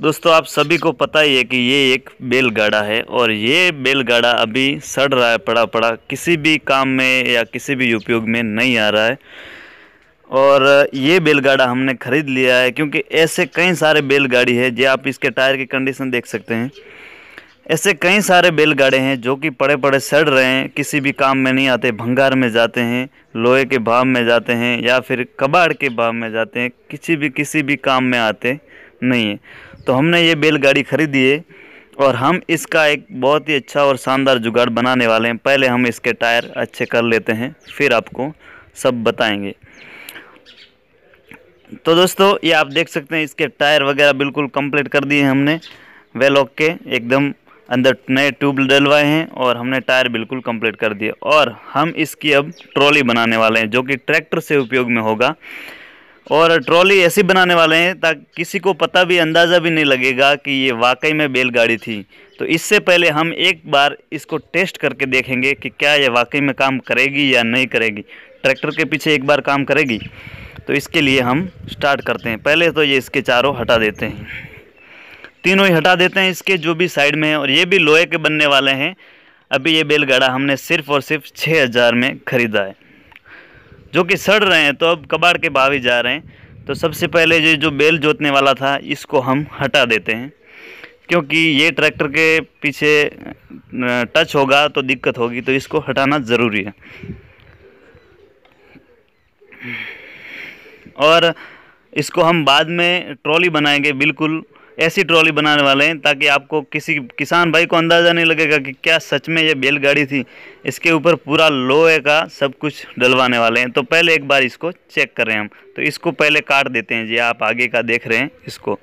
दोस्तों, आप सभी को पता ही है कि ये एक बैलगाड़ा है और ये बैलगाड़ा अभी सड़ रहा है पड़ा पड़ा किसी भी काम में या किसी भी उपयोग में नहीं आ रहा है। और ये बैलगाड़ा हमने ख़रीद लिया है क्योंकि ऐसे कई सारे बैलगाड़ी है, जो आप इसके टायर की कंडीशन देख सकते हैं। ऐसे कई सारे बैलगाड़े हैं जो कि पड़े पड़े सड़ रहे हैं, किसी भी काम में नहीं आते, भंगार में जाते हैं, लोहे के भाव में जाते हैं या फिर कबाड़ के भाव में जाते हैं, किसी भी किसी भी काम में आते नहीं है। तो हमने ये बैलगाड़ी खरीदी है और हम इसका एक बहुत ही अच्छा और शानदार जुगाड़ बनाने वाले हैं। पहले हम इसके टायर अच्छे कर लेते हैं, फिर आपको सब बताएँगे। तो दोस्तों, ये आप देख सकते हैं, इसके टायर वगैरह बिल्कुल कंप्लीट कर दिए हमने। वेल के एकदम अंदर नए ट्यूब डलवाए हैं और हमने टायर बिल्कुल कंप्लीट कर दिए। और हम इसकी अब ट्रॉली बनाने वाले हैं, जो कि ट्रैक्टर से उपयोग में होगा। और ट्रॉली ऐसी बनाने वाले हैं ताकि किसी को पता भी, अंदाज़ा भी नहीं लगेगा कि ये वाकई में बैलगाड़ी थी। तो इससे पहले हम एक बार इसको टेस्ट करके देखेंगे कि क्या ये वाकई में काम करेगी या नहीं करेगी। ट्रैक्टर के पीछे एक बार काम करेगी। तो इसके लिए हम स्टार्ट करते हैं। पहले तो ये इसके चारों हटा देते हैं। तीनों ही हटा देते हैं इसके जो भी साइड में है और ये भी लोहे के बनने वाले हैं। अभी ये बैलगाड़ा हमने सिर्फ़ और सिर्फ़ छः हज़ार में ख़रीदा है। जो कि सड़ रहे हैं तो अब कबाड़ के भाव ही जा रहे हैं। तो सबसे पहले ये जो बेल जोतने वाला था, इसको हम हटा देते हैं। क्योंकि ये ट्रैक्टर के पीछे टच होगा तो दिक्कत होगी तो इसको हटाना ज़रूरी है। और इसको हम बाद में ट्रॉली बनाएँगे, बिल्कुल। ऐसी ट्रॉली बनाने वाले हैं ताकि आपको किसी किसान भाई को अंदाज़ा नहीं लगेगा कि क्या सच में ये बैलगाड़ी थी। इसके ऊपर पूरा लोहे का सब कुछ डलवाने वाले हैं। तो पहले एक बार इसको चेक कर रहे हैं हम। तो इसको पहले काट देते हैं जी, आप आगे का देख रहे हैं इसको।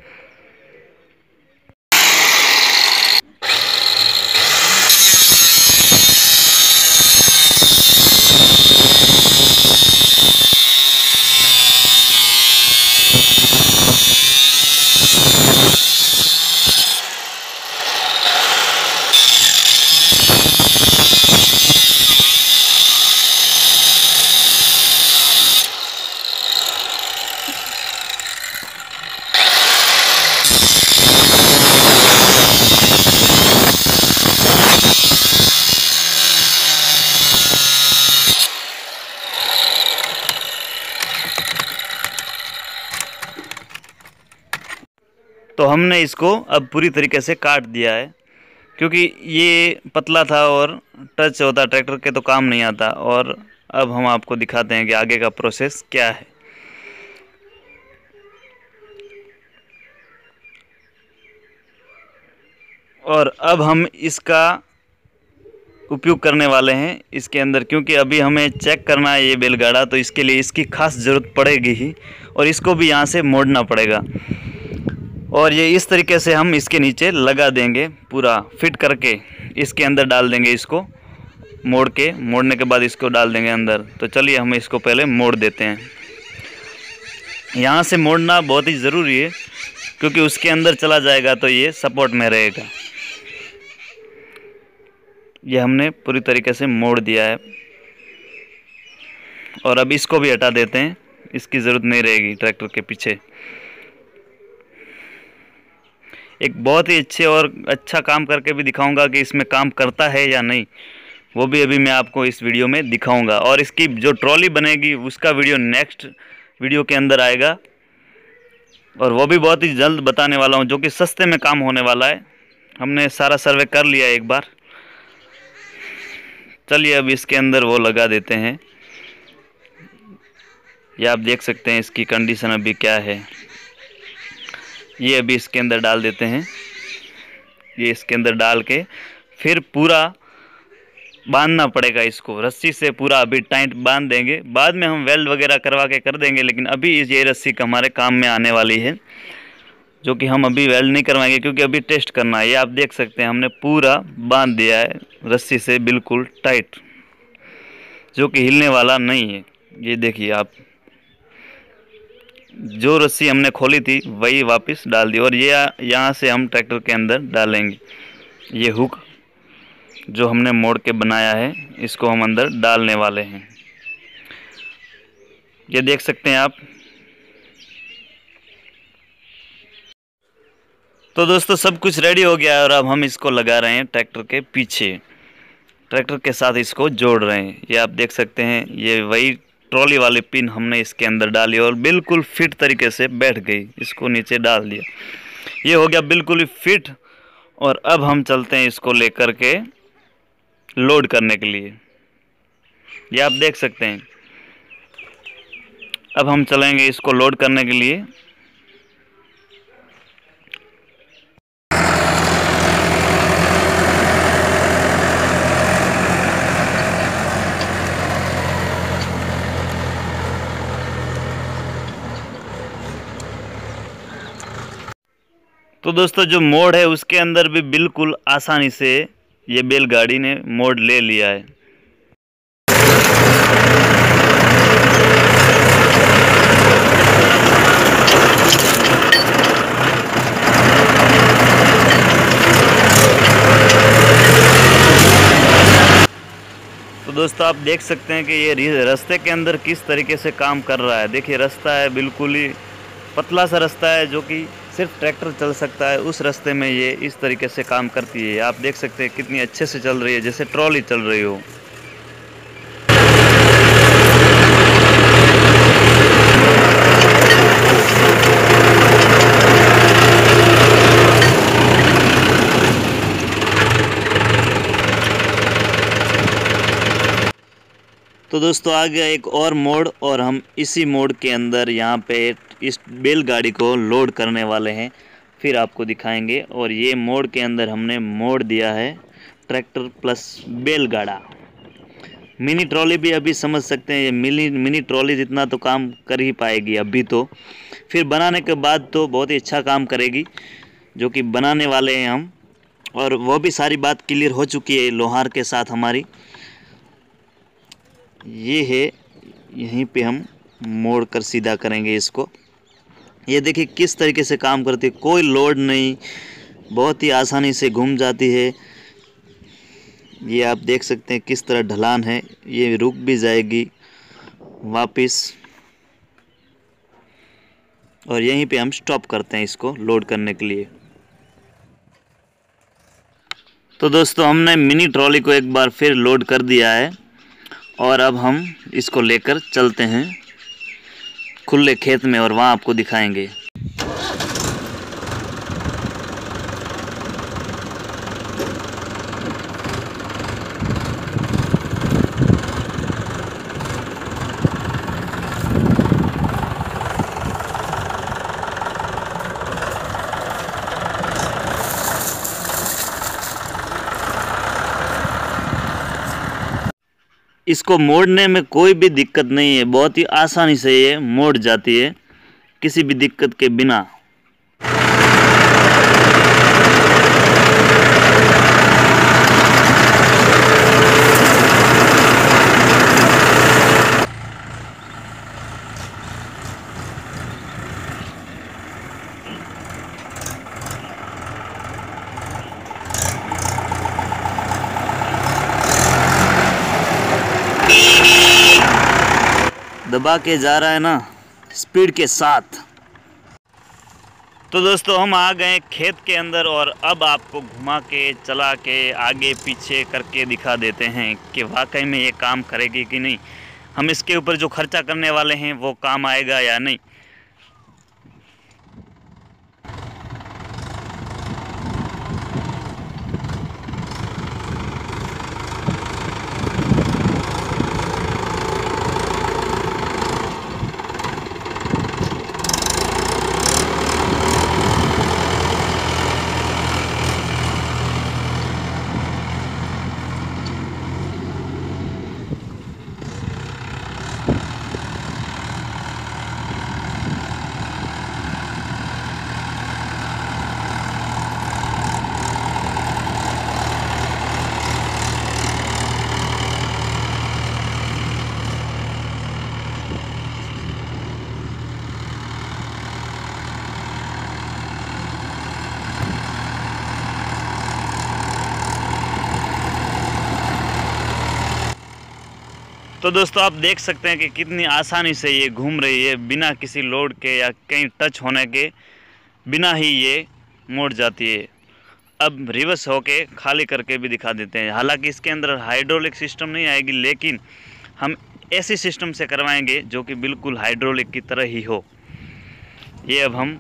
तो हमने इसको अब पूरी तरीके से काट दिया है, क्योंकि ये पतला था और टच होता ट्रैक्टर के तो काम नहीं आता, और अब हम आपको दिखाते हैं कि आगे का प्रोसेस क्या है। और अब हम इसका उपयोग करने वाले हैं इसके अंदर, क्योंकि अभी हमें चेक करना है ये बैलगाड़ा तो इसके लिए इसकी खास ज़रूरत पड़ेगी ही, और इसको भी यहाँ से मोड़ना पड़ेगा। और ये इस तरीके से हम इसके नीचे लगा देंगे पूरा, फिट करके। इसके अंदर डाल देंगे इसको मोड़ के। मोड़ने के बाद इसको डाल देंगे अंदर। तो चलिए हम इसको पहले मोड़ देते हैं। यहाँ से मोड़ना बहुत ही ज़रूरी है, क्योंकि उसके अंदर चला जाएगा तो ये सपोर्ट में रहेगा। ये हमने पूरी तरीके से मोड़ दिया है। और अब इसको भी हटा देते हैं। इसकी ज़रूरत नहीं रहेगी ट्रैक्टर के पीछे। एक बहुत ही अच्छे और अच्छा काम करके भी दिखाऊँगा कि इसमें काम करता है या नहीं। वो भी अभी मैं आपको इस वीडियो में दिखाऊँगा। और इसकी जो ट्रॉली बनेगी, उसका वीडियो नेक्स्ट वीडियो के अंदर आएगा। और वो भी बहुत ही जल्द बताने वाला हूँ, जो कि सस्ते में काम होने वाला है। हमने सारा सर्वे कर लिया एक बार। चलिए अब इसके अंदर वो लगा देते हैं। ये आप देख सकते हैं इसकी कंडीशन अभी क्या है। ये अभी इसके अंदर डाल देते हैं। ये इसके अंदर डाल के फिर पूरा बांधना पड़ेगा इसको। रस्सी से पूरा अभी टाइट बाँध देंगे। बाद में हम वेल्ड वगैरह करवा के कर देंगे, लेकिन अभी ये रस्सी का हमारे काम में आने वाली है, जो कि हम अभी वेल्ड नहीं करवाएँगे, क्योंकि अभी टेस्ट करना है। ये आप देख सकते हैं, हमने पूरा बाँध दिया है रस्सी से, बिल्कुल टाइट, जो कि हिलने वाला नहीं है। ये देखिए आप जो रस्सी हमने खोली थी, वही वापस डाल दी। और ये यहाँ से हम ट्रैक्टर के अंदर डालेंगे। ये हुक जो हमने मोड़ के बनाया है, इसको हम अंदर डालने वाले हैं। ये देख सकते हैं आप। तो दोस्तों, सब कुछ रेडी हो गया है और अब हम इसको लगा रहे हैं ट्रैक्टर के पीछे। ट्रैक्टर के साथ इसको जोड़ रहे हैं। ये आप देख सकते हैं, ये वही ट्रॉली वाली पिन हमने इसके अंदर डाली और बिल्कुल फिट तरीके से बैठ गई, इसको नीचे डाल दिया। ये हो गया बिल्कुल ही फिट और अब हम चलते हैं इसको लेकर के लोड करने के लिए। ये आप देख सकते हैं। अब हम चलेंगे इसको लोड करने के लिए। तो दोस्तों, जो मोड़ है, उसके अंदर भी बिल्कुल आसानी से ये बैलगाड़ी ने मोड़ ले लिया है। तो दोस्तों, आप देख सकते हैं कि ये रास्ते के अंदर किस तरीके से काम कर रहा है। देखिए, रास्ता है बिल्कुल ही पतला सा रास्ता है, जो कि सिर्फ़ ट्रैक्टर चल सकता है, उस रास्ते में ये इस तरीके से काम करती है। आप देख सकते हैं कितनी अच्छे से चल रही है, जैसे ट्रॉली चल रही हो। तो दोस्तों, आ गया एक और मोड और हम इसी मोड के अंदर यहाँ पे इस बैलगाड़ी को लोड करने वाले हैं। फिर आपको दिखाएँगे और ये मोड के अंदर हमने मोड़ दिया है, ट्रैक्टर प्लस बैलगाड़ा। मिनी ट्रॉली भी अभी समझ सकते हैं, ये मिनी मिनी ट्रॉली जितना तो काम कर ही पाएगी अभी तो। फिर बनाने के बाद तो बहुत ही अच्छा काम करेगी, जो कि बनाने वाले हैं हम। और वो भी सारी बात क्लियर हो चुकी है, लोहार के साथ हमारी। ये है, यहीं पे हम मोड़ कर सीधा करेंगे इसको। ये देखिए किस तरीके से काम करती है। कोई लोड नहीं, बहुत ही आसानी से घूम जाती है। ये आप देख सकते हैं किस तरह ढलान है। ये रुक भी जाएगी वापस। और यहीं पे हम स्टॉप करते हैं इसको लोड करने के लिए। तो दोस्तों, हमने मिनी ट्रॉली को एक बार फिर लोड कर दिया है। और अब हम इसको लेकर चलते हैं खुले खेत में और वहाँ आपको दिखाएँगे। इसको मोड़ने में कोई भी दिक्कत नहीं है। बहुत ही आसानी से ये मोड़ जाती है, किसी भी दिक्कत के बिना। दबा के जा रहा है ना स्पीड के साथ। तो दोस्तों, हम आ गए खेत के अंदर और अब आपको घुमा के, चला के, आगे पीछे करके दिखा देते हैं कि वाकई में ये काम करेगी कि नहीं। हम इसके ऊपर जो खर्चा करने वाले हैं, वो काम आएगा या नहीं। तो दोस्तों, आप देख सकते हैं कि कितनी आसानी से ये घूम रही है बिना किसी लोड के या कहीं टच होने के, बिना ही ये मोड़ जाती है। अब रिवर्स होके खाली करके भी दिखा देते हैं। हालाँकि इसके अंदर हाइड्रोलिक सिस्टम नहीं आएगी, लेकिन हम ऐसी सिस्टम से करवाएँगे जो कि बिल्कुल हाइड्रोलिक की तरह ही हो। ये अब हम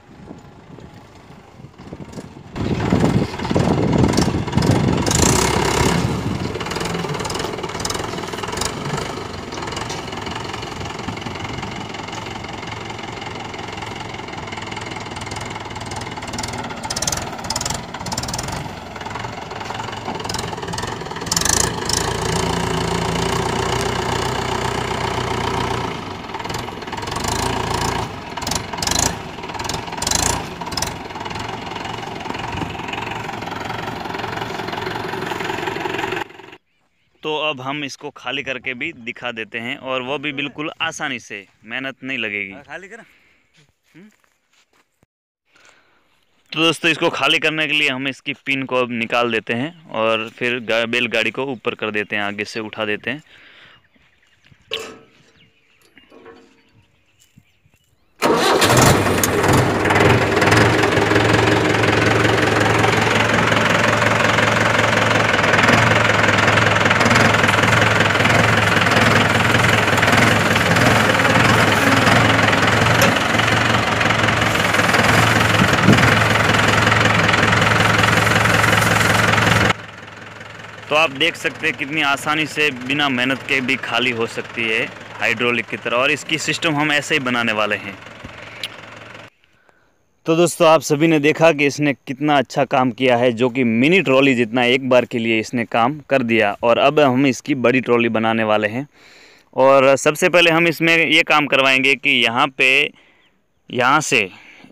तो अब हम इसको खाली करके भी दिखा देते हैं और वो भी बिल्कुल आसानी से मेहनत नहीं लगेगी। खाली कर। तो दोस्तों इसको खाली करने के लिए हम इसकी पिन को अब निकाल देते हैं और फिर बैलगाड़ी को ऊपर कर देते हैं आगे से उठा देते हैं। तो आप देख सकते हैं कितनी आसानी से बिना मेहनत के भी खाली हो सकती है हाइड्रोलिक की तरह, और इसकी सिस्टम हम ऐसे ही बनाने वाले हैं। तो दोस्तों, आप सभी ने देखा कि इसने कितना अच्छा काम किया है, जो कि मिनी ट्रॉली जितना एक बार के लिए इसने काम कर दिया, और अब हम इसकी बड़ी ट्रॉली बनाने वाले हैं। और सबसे पहले हम इसमें ये काम करवाएँगे कि यहाँ पे, यहाँ से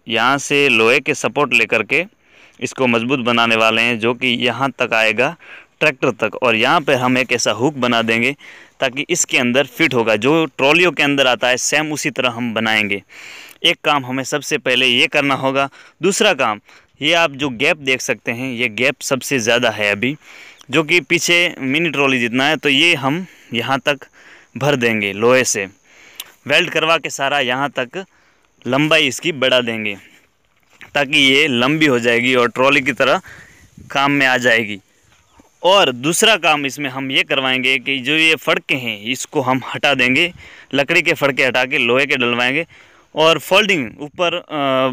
यहाँ से लोहे के सपोर्ट लेकर के इसको मज़बूत बनाने वाले हैं, जो कि यहाँ तक आएगा। ट्रैक्टर तक, और यहाँ पर हम एक ऐसा हुक बना देंगे ताकि इसके अंदर फिट होगा। जो ट्रॉलियों के अंदर आता है, सेम उसी तरह हम बनाएँगे। एक काम हमें सबसे पहले ये करना होगा। दूसरा काम, ये आप जो गैप देख सकते हैं, ये गैप सबसे ज़्यादा है अभी, जो कि पीछे मिनी ट्रॉली जितना है तो ये हम यहाँ तक भर देंगे लोहे से। वेल्ड करवा के सारा यहाँ तक लंबाई इसकी बढ़ा देंगे, ताकि ये लंबी हो जाएगी और ट्रॉली की तरह काम में आ जाएगी। और दूसरा काम इसमें हम ये करवाएँगे कि जो ये फड़के हैं, इसको हम हटा देंगे, लकड़ी के फड़के हटा के, लोहे के डलवाएँगे और फोल्डिंग ऊपर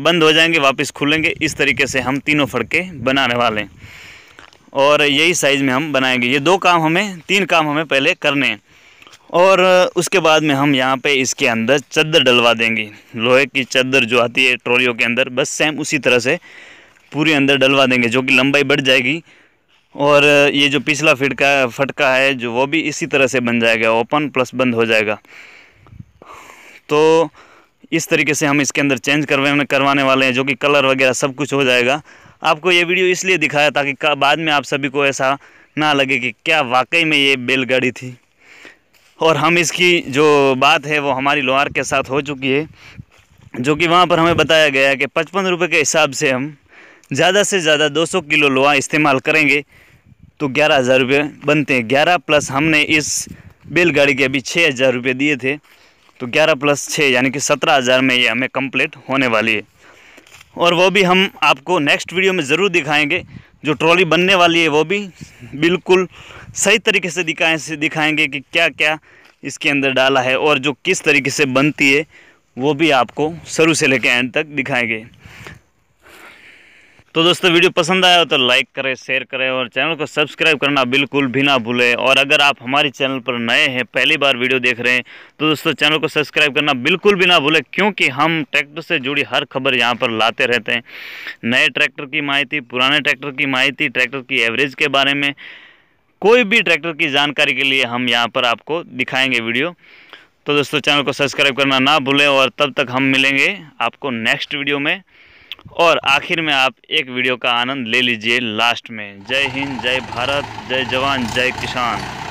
बंद हो जाएँगे, वापस खुलेंगे। इस तरीके से हम तीनों फड़के बनाने वाले हैं। और यही साइज़ में हम बनाएँगे। ये दो काम हमें, तीन काम हमें पहले करने हैं। और उसके बाद में हम यहाँ पे इसके अंदर चद्दर डलवा देंगे। लोहे की चद्दर जो आती है ट्रॉलियों के अंदर, बस सेम उसी तरह से पूरी अंदर डलवा देंगे, जो कि लंबाई बढ़ जाएगी। और ये जो पिछला फिटका फटका है, जो वो भी इसी तरह से बन जाएगा, ओपन प्लस बंद हो जाएगा। तो इस तरीके से हम इसके अंदर चेंज करवाने करवाने वाले हैं, जो कि कलर वगैरह सब कुछ हो जाएगा। आपको ये वीडियो इसलिए दिखाया ताकि बाद में आप सभी को ऐसा ना लगे कि क्या वाकई में ये बैलगाड़ी थी। और हम इसकी जो बात है, वो हमारी लोहार के साथ हो चुकी है, जो कि वहाँ पर हमें बताया गया है कि पचपन रुपये के हिसाब से हम ज़्यादा से ज़्यादा 200 किलो लोहा इस्तेमाल करेंगे तो ग्यारह हज़ार रुपये बनते हैं। ग्यारह प्लस हमने इस बैलगाड़ी के अभी छः हज़ार रुपये दिए थे तो ग्यारह प्लस छः यानी कि सत्रह हज़ार में ये हमें कंप्लीट होने वाली है। और वो भी हम आपको नेक्स्ट वीडियो में ज़रूर दिखाएँगे। जो ट्रॉली बनने वाली है, वो भी बिल्कुल सही तरीके से दिखाएँ, से दिखाएँगे कि क्या क्या इसके अंदर डाला है और जो किस तरीके से बनती है, वो भी आपको शुरू से लेकर एंड तक दिखाएँगे। तो दोस्तों, वीडियो पसंद आया हो तो लाइक करें शेयर करें और चैनल को सब्सक्राइब करना बिल्कुल भी ना भूलें। और अगर आप हमारे चैनल पर नए हैं, पहली बार वीडियो देख रहे हैं तो दोस्तों, चैनल को सब्सक्राइब करना बिल्कुल भी ना भूलें, क्योंकि हम ट्रैक्टर से जुड़ी हर खबर यहाँ पर लाते रहते हैं। नए ट्रैक्टर की माहिती, पुराने ट्रैक्टर की माहिती ट्रैक्टर की एवरेज के बारे में, कोई भी ट्रैक्टर की जानकारी के लिए हम यहाँ पर आपको दिखाएँगे वीडियो। तो दोस्तों, चैनल को सब्सक्राइब करना ना भूलें और तब तक हम मिलेंगे आपको नेक्स्ट वीडियो में। और आखिर में आप एक वीडियो का आनंद ले लीजिए लास्ट में। जय हिंद, जय भारत, जय जवान, जय किसान।